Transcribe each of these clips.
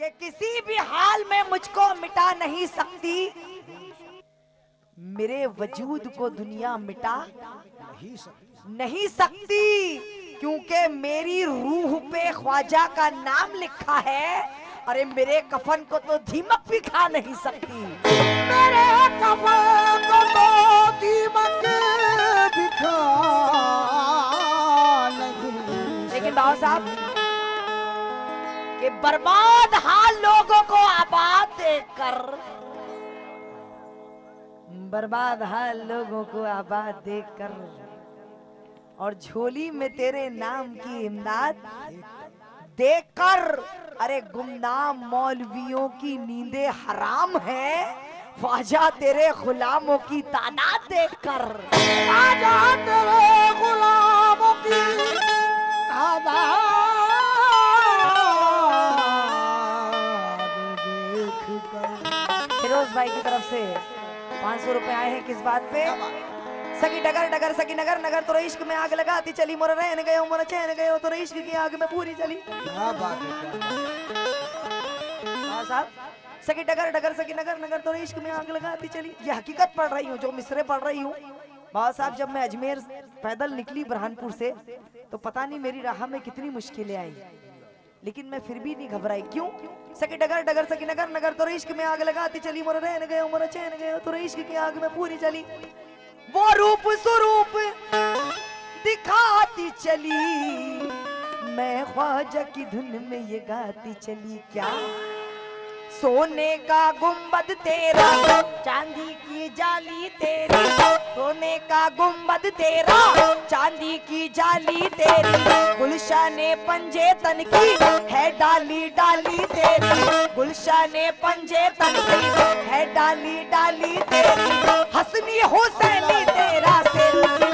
कि किसी भी हाल में मुझको मिटा नहीं सकती। मेरे वजूद को दुनिया मिटा नहीं सकती। नहीं सकती क्योंकि मेरी रूह पे ख्वाजा का नाम लिखा है अरे मेरे कफन को तो धीमक भी खा नहीं सकती। मेरे कफन को तो दीमक बर्बाद हाल लोगों को आबाद देखकर बर्बाद हाल लोगों को आबाद देखकर और झोली में तेरे नाम की इमदाद देखकर अरे गुमनाम मौलवियों की नींदे हराम है, ख्वाजा तेरे गुलामों की तादाद देखकर आजा तेरे गुलामों की तादाद फिरोज भाई की तरफ़ से। पाँच सौ रुपए आए हैं किस बात पे? सगी डगर डगर सगी नगर नगर तो इश्क में आग लगाती चली। मोर रहन गए मोर चैन गए तो इश्क की आग में पूरी चली। क्या बात है साहब सगी डगर डगर सगी नगर नगर तो इश्क में आग लगाती चली। ये हकीकत पढ़ रही हूँ जो मिसरे पढ़ रही हूँ। बाबा साहब जब मैं अजमेर पैदल निकली बुरहानपुर से तो पता नहीं मेरी राह में कितनी मुश्किलें आई। लेकिन मैं फिर भी नहीं घबराई। क्यों? सके डगर डगर, सकी नगर नगर तो रिश्क में आग लगाती चली, मोर रहन गए, मोर चैन गए तो रिश्क की आग में पूरी चली। वो रूप स्वरूप दिखाती चली, मैं ख्वाजा की धुन में ये गाती चली, क्या? सोने का गुंबद तेरा, चांदी की जाली तेरी। सोने का गुंबद तेरा, चांदी की जाली तेरी। गुलशा ने पंजे तन की है डाली डाली तेरी। गुलशा ने पंजे तन की है डाली डाली तेरी। हसनी हुसैनी तेरा सिलसिला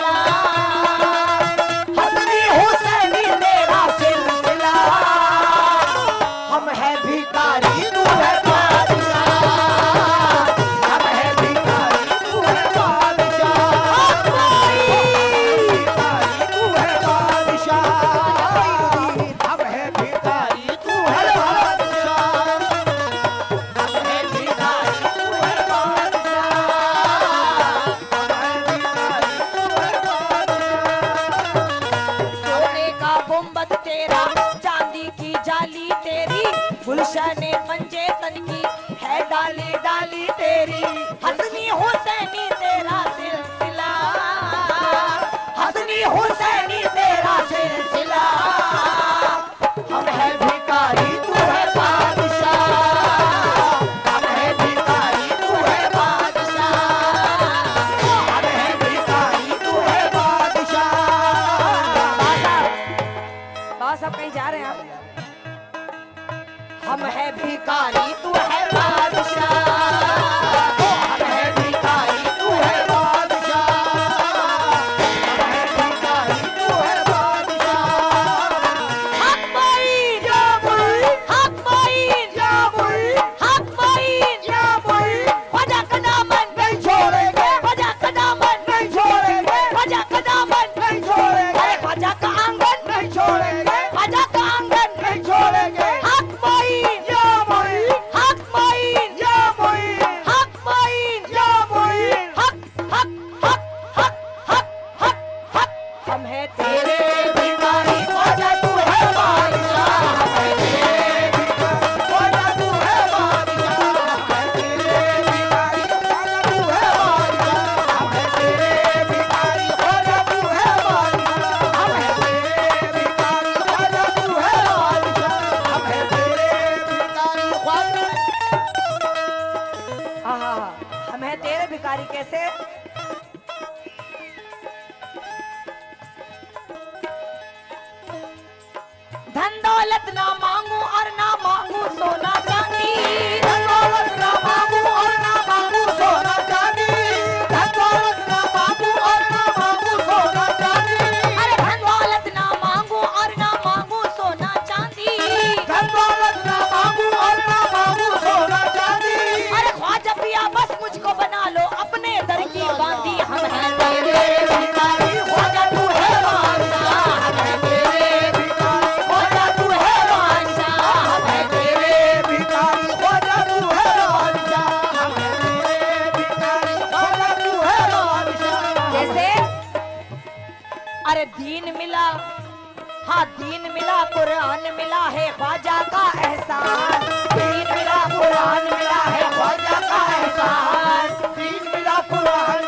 है तेरे भिकारी कैसे? धन दौलत ना मांगू और ना मांगू सोना चांदी। धन दौलत ना मांगू दीन मिला। हाँ दीन मिला, कुरान मिला है, ख्वाजा का एहसान। दीन मिला, कुरान मिला है, ख्वाजा का एहसान। दीन मिला, कुरान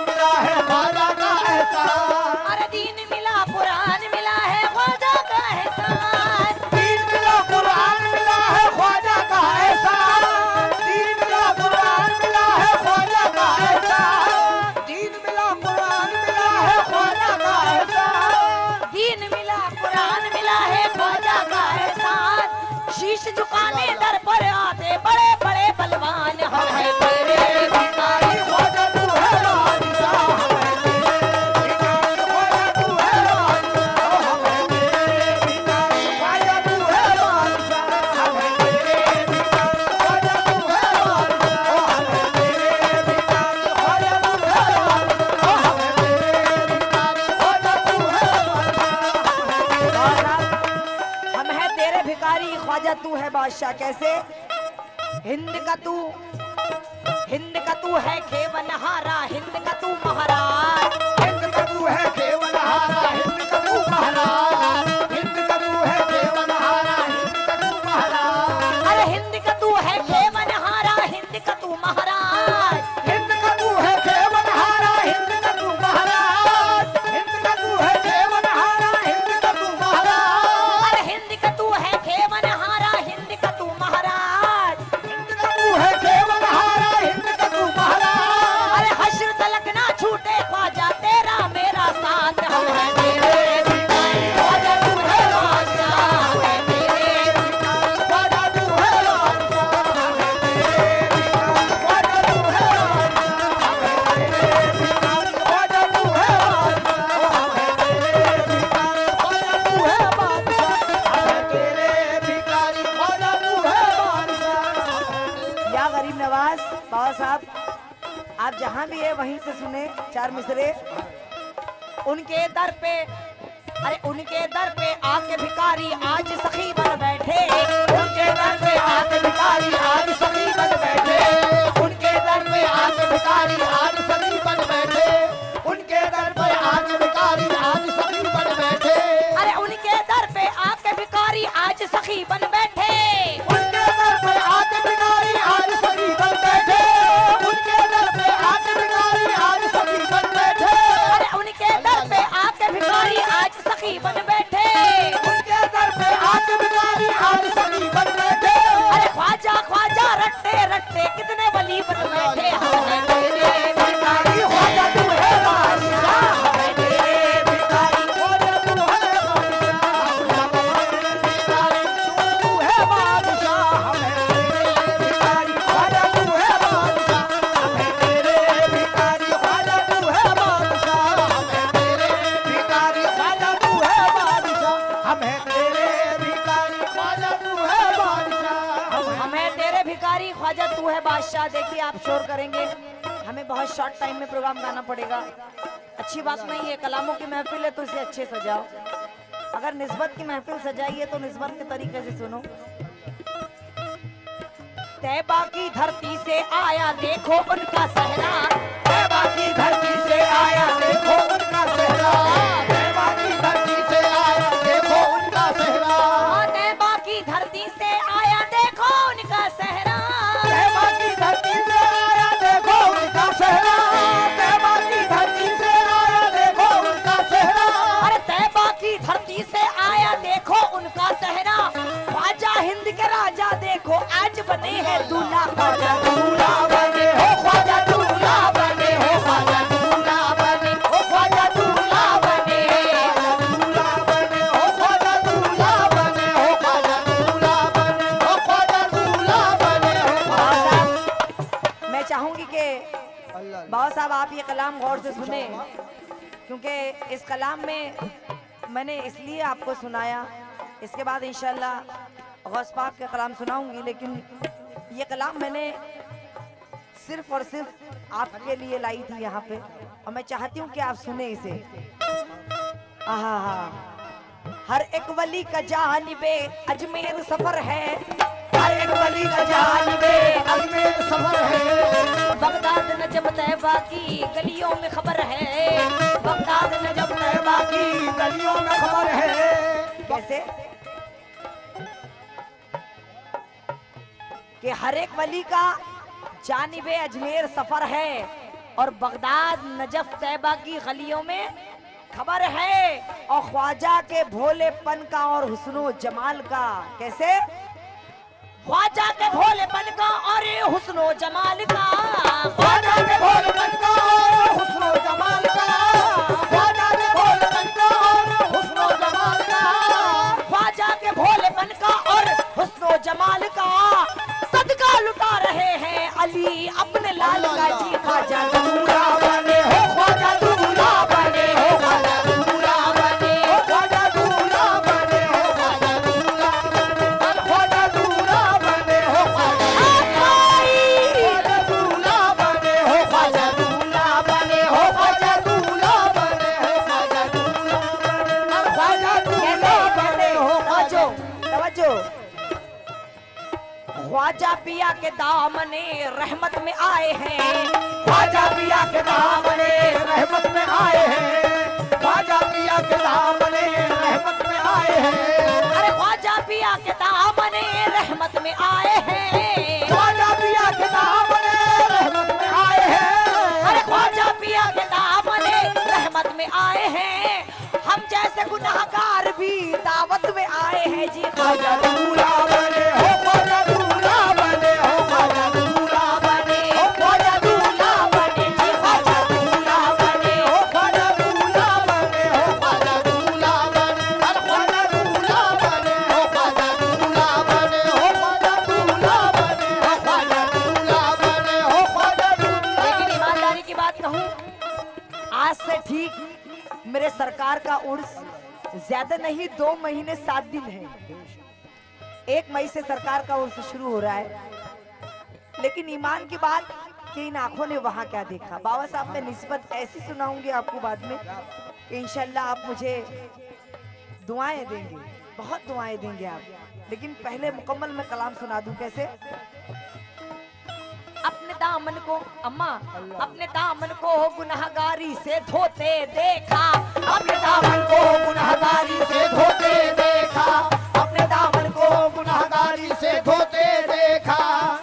शीश झुकाने दर पर कैसे हिंद का तू हिंद का तू है खेवनहारा हिंद का तू महाराज। जहाँ भी है, वहीं से सुने चार मिसरे। उनके दर पे, अरे उनके दर पे आके भिखारी आज सखी बन बैठे। उनके दर पे आके भिखारी आज सभी बन बैठे। उनके दर पे आके भिखारी आज सभी बन बैठे। उनके दर पे आके भिखारी आज सभी बन बैठे। अरे उनके दर पे आके भिखारी आज सखी बन बहुत शॉर्ट टाइम में प्रोग्राम गाना पड़ेगा। अच्छी बात नहीं है, कलामों की महफिल है तो इसे अच्छे सजाओ। अगर निस्बत की महफिल सजाई है तो निस्बत के तरीके से सुनो। तैबा की धरती से आया, देखो उनका सहरा। तैबा की धरती से आया, देखो उनका सेहरा। बने हैं दूल्हा ख्वाजा दूल्हा बने। हो ख्वाजा दूल्हा बने। हो ख्वाजा दूल्हा बने। हो ख्वाजा दूल्हा बने। दूल्हा बने। हो ख्वाजा दूल्हा बने। हो ख्वाजा दूल्हा बने। हो ख्वाजा दूल्हा बने। हो साहब मैं चाहूँगी कि बाबा साहब आप ये कलाम गौर से सुने। क्योंकि इस कलाम में मैंने इसलिए आपको सुनाया। इसके बाद इंशाल्लाह गौस पाक के कलाम सुनाऊँगी, लेकिन ये कलाम मैंने सिर्फ़ और सिर्फ़ आपके लिए लाई थी यहाँ पे, और मैं चाहती हूँ कि आप सुने इसे। आहा हर एक वली का जानिबे अजमेर सफ़र है। हर एक वली का जानिबे अजमेर सफ़र है। बगदाद नजब तैबा की गलियों में खबर है। बगदाद नजब तैबा बाकी, गलियों में खबर है। कैसे? कि हर एक वली का जानब अजमेर सफ़र है और बगदाद, नजफ तैबा की गलियों में खबर है। और ख्वाजा के भोलेपन का और हुस्नो जमाल का, कैसे? ख्वाजा के भोलेपन का और हुस्नो जमाल का। ख्वाजा के भोलेपन का और हुस्नो जमाल का। अरे ख्वाजा पिया के दामने रहमत में आए हैं। ख्वाजा पिया के दामने रहमत में आए हैं। अरे ख्वाजा पिया के दामने रहमत में आए हैं। हम जैसे गुनाहगार भी दावत में आए हैं जी। ख्वाजा उर्स ज़्यादा नहीं, दो महीने, सात दिन है। एक मई से सरकार का उर्स शुरू हो रहा है। लेकिन ईमान की बात कि इन आँखों ने वहाँ क्या देखा? बाबा साहब, मैं निस्बत ऐसी सुनाऊँगी आपको बाद में कि इंशाल्लाह आप मुझे दुआएँ देंगे। बहुत दुआएँ देंगे आप। लेकिन पहले मुकम्मल मैं कलाम सुना दूँ कैसे? दामन को अम्मा अपने दामन को गुनाहगारी से धोते देखा। अपने दामन को गुनाहगारी से धोते देखा। अपने दामन को गुनाहगारी से धोते देखा।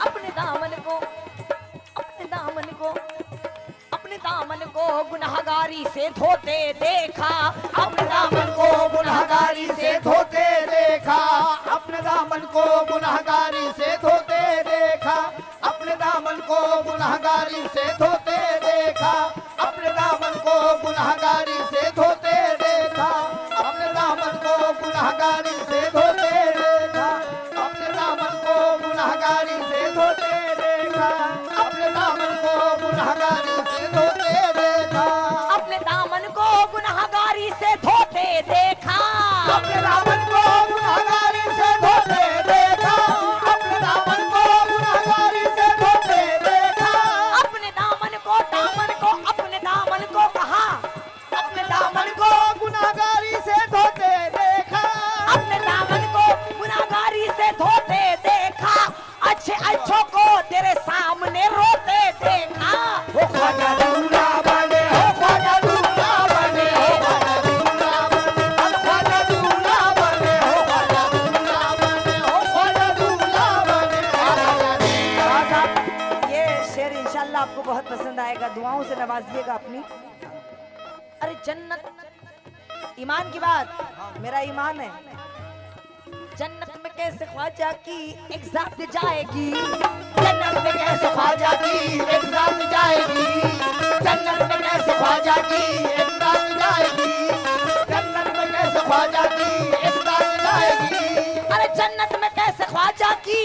अपने दामन को अपने दामन को अपने दामन को गुनाहगारी से धोते देखा। अपने दामन को गुनाहगारी से धोते देखा। अपने दामन को गुनाहगारी से गुनाहगारी से धोते देखा। अपने दामन को गुनाहगारी से धोते देखा। अपने दामन को गुनाहगारी से धोते देखा। अपने दामन को गुनाहगारी से धोते देखा। अपने दामन को गुनाहगारी से धोते देखा। अपने दामन को गुनाहगारी से धोते देखा। अपने दामन ख्वाजा की एक जात जाएगी। जन्नत में कैसे ख्वाजा की एक जात जाएगी? जन्नत में कैसे ख्वाजा की रात जाएगी? जन्नत में कैसे ख्वाजा की रात जाएगी? अरे जन्नत में कैसे ख्वाजा की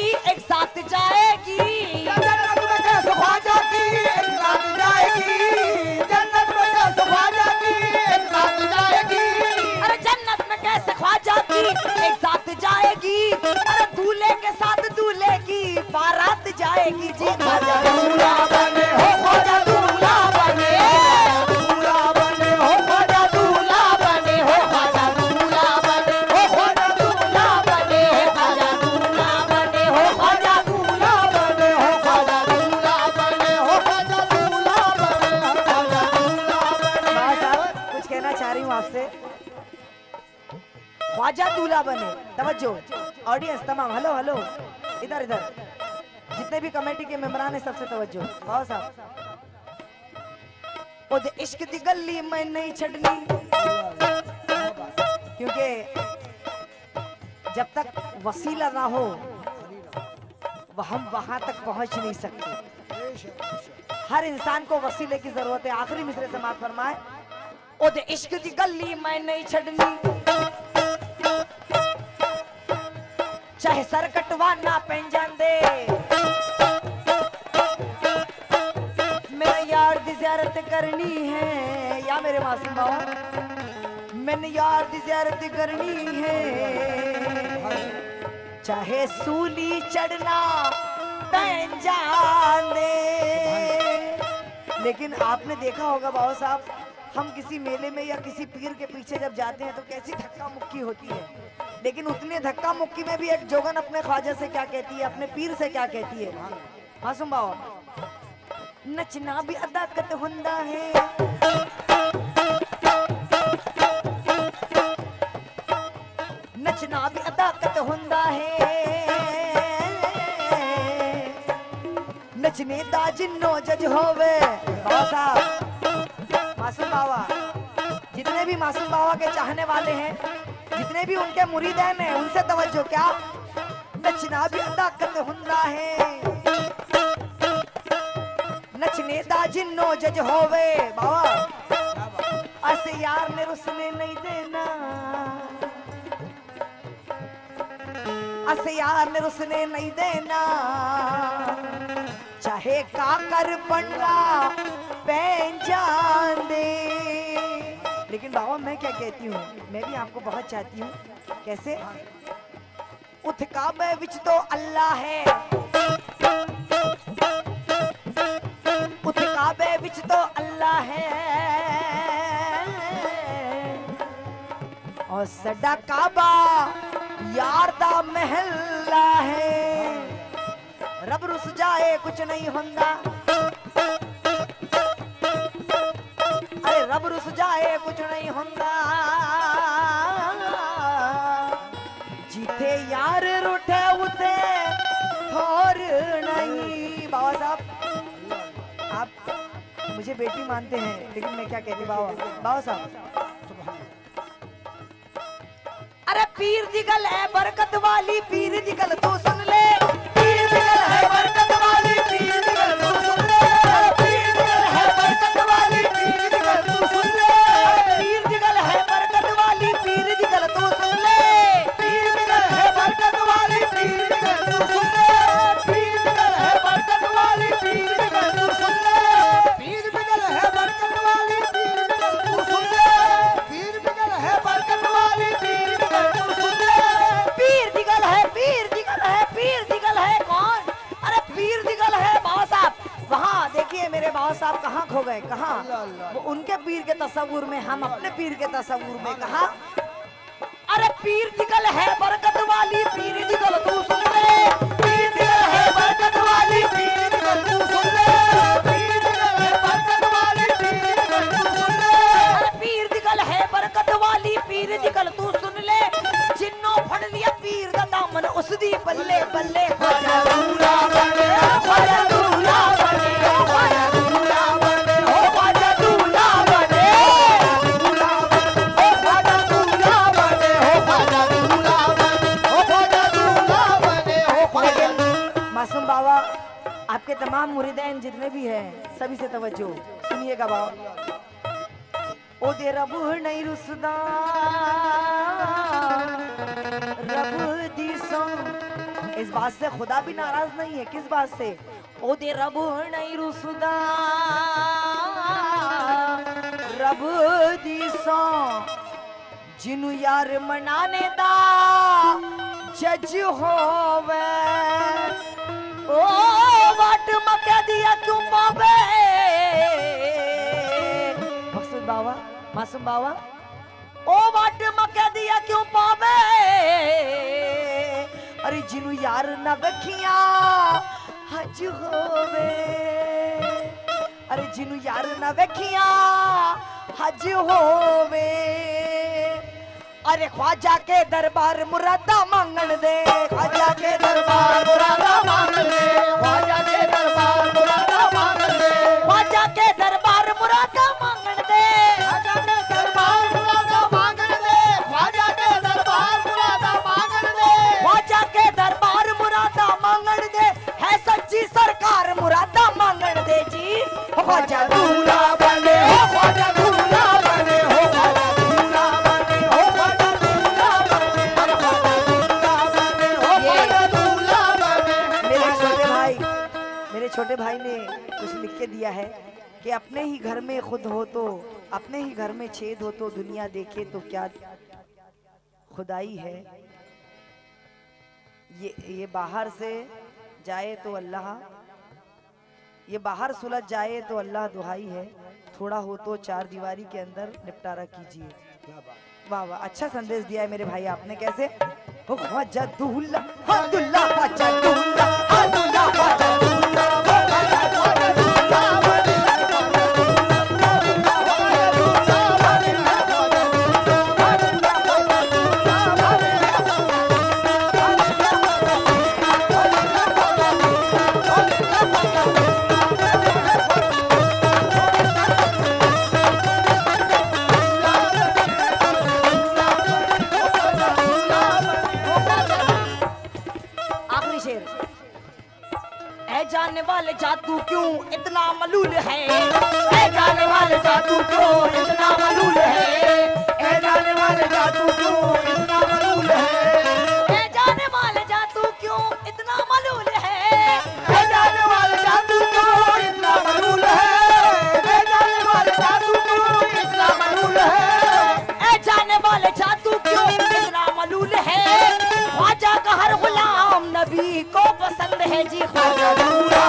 हो हो हो हो हो हो हो हो हो कुछ कहना चाह रही हूँ आपसे ख्वाजा दूल्हा बने तवज्जो ऑडियंस तमाम हेलो हेलो इधर इधर जितने भी कमेटी के मेंबरान है, सबसे तवज्जो। आओ साहब। इश्क दी गली मैं नहीं छड़नी। क्योंकि जब तक वसीला ना हो, वह हम वहाँ तक पहुँच नहीं सकते। हर इंसान को वसीले की ज़रूरत है आखिरी मिसरे से माफ़ फरमाए। इश्क दी गली मैं नहीं छड़नी। चाहे सर कटवाना पें जांदे मेरे यार दी जियारत करनी है। या मेरे मासूम बाबा? मैंने यार दी जियारत करनी है। चाहे सूली चढ़ना जांदे लेकिन आपने देखा होगा बाबा साहब, हम किसी मेले में या किसी पीर के पीछे जब जाते हैं तो कैसी धक्का मुक्की होती है। लेकिन उतने धक्का मुक्की में भी एक जोगन अपने ख्वाजा से क्या कहती है, अपने पीर से क्या कहती है? मासूम बाबा नचना भी अदाकत हुंदा है। नचना भी अदाकत हुंदा है। नचने दा जिन्नो जज होवे। बाबा साहब, मासूम बाबा, जितने भी मासूम बाबा के चाहने वाले हैं जितने भी उनके मुरीदैन हैं उनसे तवज्जो, क्या? नचना भी अदाकत हुंदा है। नचने दा जिन्नो जज होवे, बाबा। अस यार ने रुसने नहीं देना। अस यार ने रुसने नहीं देना। चाहे काकर पंडा पहचान दे। लेकिन बाबा, मैं क्या कहती हूँ? मैं भी आपको बहुत चाहती हूँ। कैसे? उठ काबे विच तो अल्लाह है। उठ काबे विच तो अल्लाह है। और सदा काबा यार दा महल्ला है। रब रुस जाए कुछ नहीं होंदा। अरे रब रुस जाए कुछ नहीं होंदा। जिथे यार रुठे उते थोर नहीं। बाबा साहब, आप मुझे बेटी मानते हैं, लेकिन मैं क्या कहती बाबा बाबा साहब? अरे पीर दी गल है, बरकत वाली पीर गल, तू सुन साहब गए कहाँ। वो उनके पीर के तस्वूर में हम अपने पीर के तस्वुर में कहा? अरे पीर दिगल है बरकत वाली पीर दिगल तू सुन ले। पीर दिगल है बरकत वाली पीर दिगल तू सुन ले। पीर बिगल है बरकत वाली पीर बिगल तू सुन ले। अरे पीर दिगल है बरकत वाली पीर दिगल तू सुन ले। जिन्नो फड़ लिया पीर दा दामन उस दी बल्ले बल्ले ख्वाजा दूल्हा बने मुरीदैन जितने भी हैं, सभी से तवज्जो। सुनिएगा बाबा। ओ दे रब नहीं रुसदा। रब दी सौ इस बात से खुदा भी नाराज़ नहीं है। किस बात से? ओ दे रब नहीं रुसदा। रब दी सौ जिनु यार मनाने दा जज होवे। ओ मके दिया क्यों पावे मकसूद बाबा मासूम बाबा ओ वाट मके दिया क्यों पावे? अरे जिनु यार न वेखिया हज होवे। अरे जिनु यार न वेखिया हज होवे। अरे ख्वाजा के दरबार मुरादा मांगण दे, ख्वाजा के दरबार मुरादा मांग ले ख्वाजा के के दरबार मुरादा मांगण दे। ख्वाजा के दरबार मुरादा मांग ले ख्वाजा के दरबार मुरादा मांग ले ख्वाजा के दरबार मुरादा मांगण दे। है सच्ची सरकार मुरादा मांगण दे जी। ख्वाजा दूल्हा बने हो ख्वाजा दूल्हा बने हो ख्वाजा दूल्हा बने हो ख्वाजा दूल्हा बने अरे ख्वाजा दूल्हा बने हो ख्वाजा दूल्हा बने मेरे छोटे भाई मेरे छोटे भाई ने कुछ लिख के दिया है। कि अपने ही घर में खुद हो तो अपने ही घर में छेद हो तो दुनिया देखे तो क्या खुदाई है? ये ये बाहर से जाए तो अल्लाह, ये बाहर सुलझ जाए तो अल्लाह दुहाई है। थोड़ा हो तो चार दीवारी के अंदर निपटारा कीजिए। वाह वाह अच्छा संदेश दिया है मेरे भाई आपने, कैसे? ख्वाजा का